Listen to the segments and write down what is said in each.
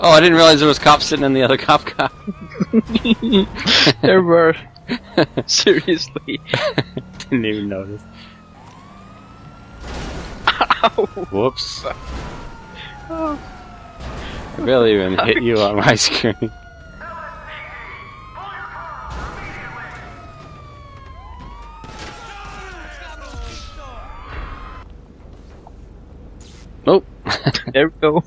Oh, I didn't realize there was cops sitting in the other cop car. there were. Seriously. didn't even notice. Ow. Whoops. Oh. I barely even hit you on my screen. Nope. There we go.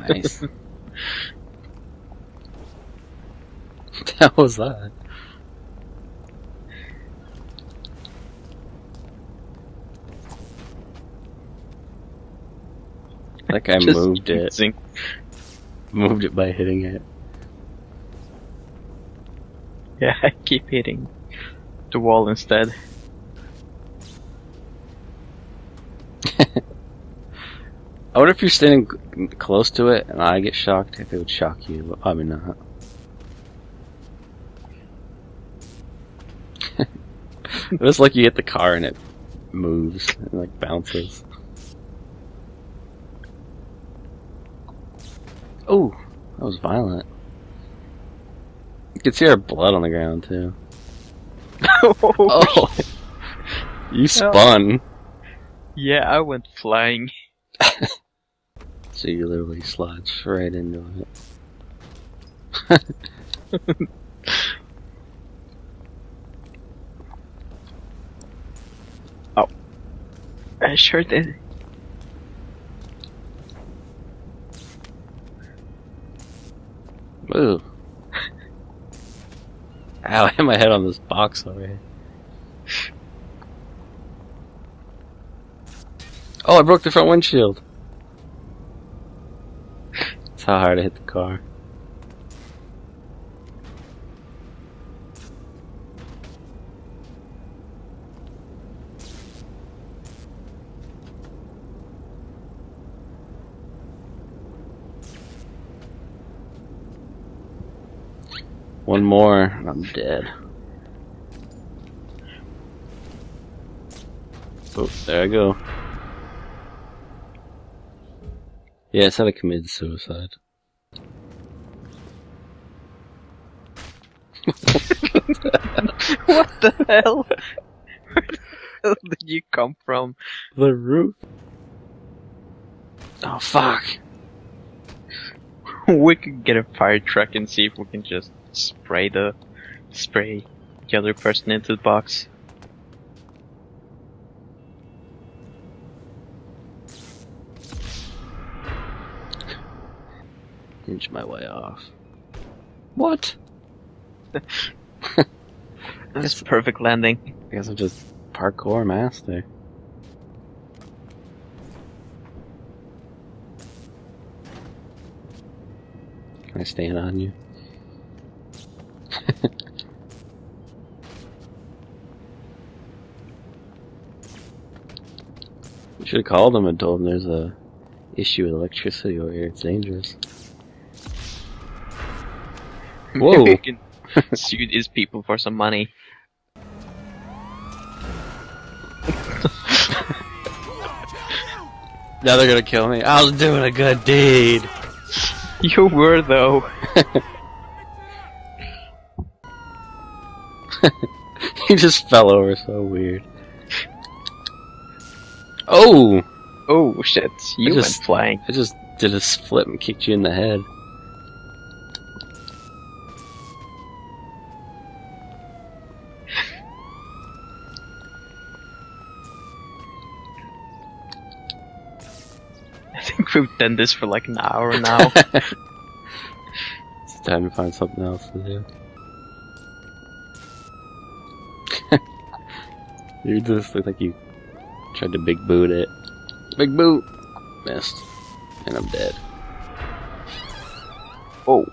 Nice. that was that. Like I Just moved it. Zing. Moved it by hitting it. Yeah, I keep hitting the wall instead. I wonder if you're standing close to it and I get shocked, if it would shock you, but probably not. it was like you hit the car and it moves and like bounces. Oh, that was violent. You can see our blood on the ground too. Oh, you spun, Yeah, I went flying. So you literally slouched right into it. Oh. I sure did. Ooh. Ow, I hit my head on this box already. Oh, I broke the front windshield. That's how hard I hit the car. One more, and I'm dead. Oh, there I go. Yeah, it's how I committed suicide. what the hell? Where the hell did you come from? The roof. Oh fuck! we could get a fire truck and see if we can just spray the spray the other person into the box. Inch my way off. What? That's a perfect landing. I guess I'm just parkour master. Can I stand on you? We should have called them and told them there's a issue with electricity over here. It's dangerous. Whoa. we can sue these people for some money. Now they're gonna kill me. I was doing a good deed. You were though. he just fell over so weird. Oh! Oh shit, you just- went flying. I just did a flip and kicked you in the head. I think we've done this for like an hour now. It's time to find something else to do. you just look like you tried to big boot it. Big boot! Missed. And I'm dead. oh.